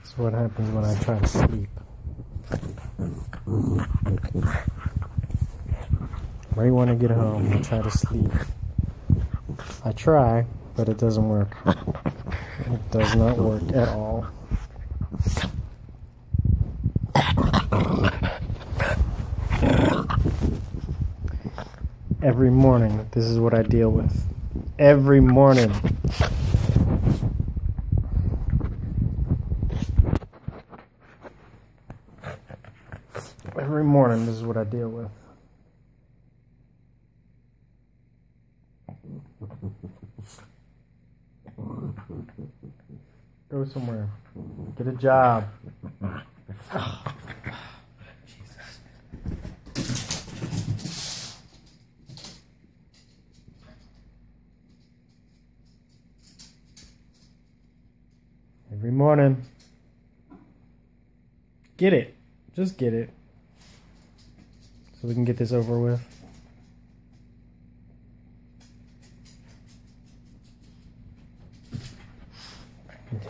That's what happens when I try to sleep. Right when I get home, I try to sleep. I try, but it doesn't work. It does not work at all. Every morning, this is what I deal with. Every morning. Every morning, this is what I deal with. Go somewhere. Get a job. Every morning. Get it. Just get it. So we can get this over with.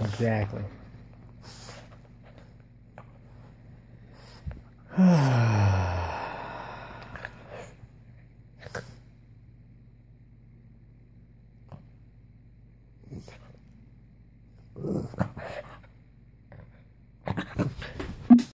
Exactly.